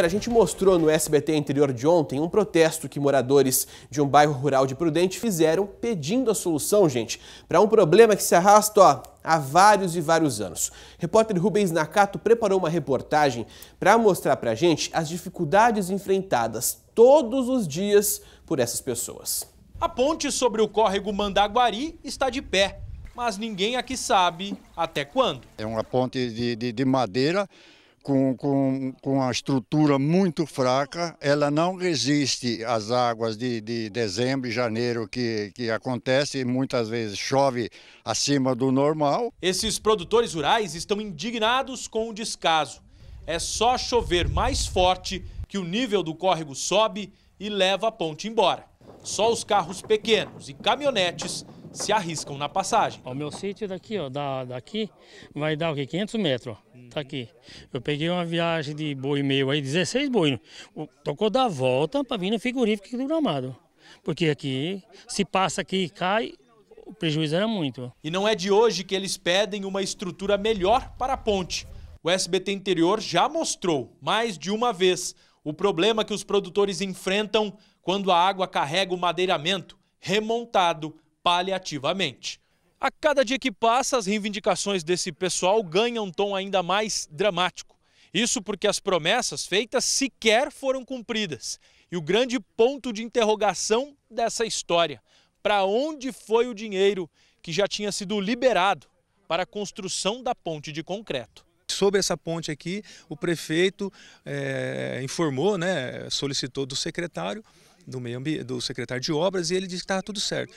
A gente mostrou no SBT Interior de ontem um protesto que moradores de um bairro rural de Prudente fizeram pedindo a solução, gente, para um problema que se arrasta ó, há vários e vários anos. repórter Rubens Nakato preparou uma reportagem para mostrar para a gente as dificuldades enfrentadas todos os dias por essas pessoas. A ponte sobre o córrego Mandaguari está de pé, mas ninguém aqui sabe até quando. É uma ponte de, de, de madeira com, com, com a estrutura muito fraca, ela não resiste às águas de, de dezembro e janeiro que, que acontece e muitas vezes chove acima do normal. Esses produtores rurais estão indignados com o descaso. É só chover mais forte que o nível do córrego sobe e leva a ponte embora. Só os carros pequenos e caminhonetes se arriscam na passagem. O meu sítio daqui, ó, da, daqui vai dar o quê? 500 metros, tá aqui. Eu peguei uma viagem de boi meu aí, 16 boi. Tocou da volta para vir no frigorífico do Gramado. Porque aqui, se passa aqui e cai, o prejuízo era muito. E não é de hoje que eles pedem uma estrutura melhor para a ponte. O SBT Interior já mostrou, mais de uma vez, o problema que os produtores enfrentam quando a água carrega o madeiramento remontado paliativamente. A cada dia que passa, as reivindicações desse pessoal ganham um tom ainda mais dramático. Isso porque as promessas feitas sequer foram cumpridas. E o grande ponto de interrogação dessa história: para onde foi o dinheiro que já tinha sido liberado para a construção da ponte de concreto? Sobre essa ponte aqui, o prefeito é, informou, né, solicitou do secretário do meio ambiente, do secretário de obras e ele disse que estava tudo certo.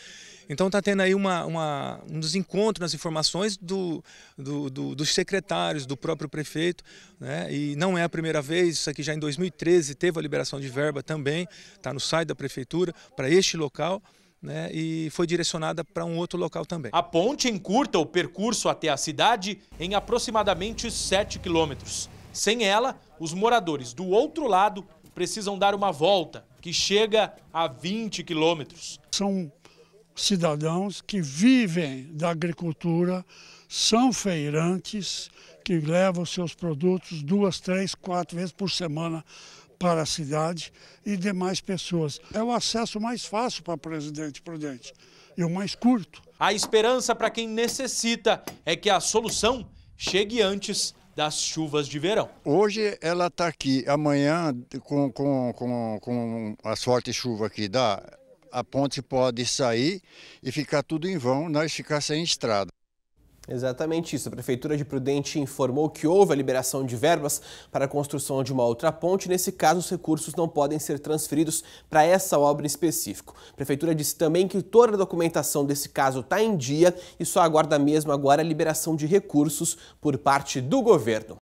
Então está tendo aí uma, uma, um desencontro nas informações do, do, do, dos secretários, do próprio prefeito, né? e não é a primeira vez, isso aqui já em 2013 teve a liberação de verba também, está no site da prefeitura, para este local. Né, e foi direcionada para um outro local também. A ponte encurta o percurso até a cidade em aproximadamente 7 quilômetros. Sem ela, os moradores do outro lado precisam dar uma volta, que chega a 20 quilômetros. São cidadãos que vivem da agricultura, são feirantes, que levam seus produtos duas, três, quatro vezes por semana para a cidade e demais pessoas. É o acesso mais fácil para Presidente Prudente e o mais curto. A esperança para quem necessita é que a solução chegue antes das chuvas de verão. Hoje ela está aqui, amanhã com, com, com, com a forte chuva que dá, a ponte pode sair e ficar tudo em vão, nós ficar sem estrada. Exatamente isso. A Prefeitura de Prudente informou que houve a liberação de verbas para a construção de uma outra ponte. Nesse caso, os recursos não podem ser transferidos para essa obra em específico. A Prefeitura disse também que toda a documentação desse caso está em dia e só aguarda mesmo agora a liberação de recursos por parte do governo.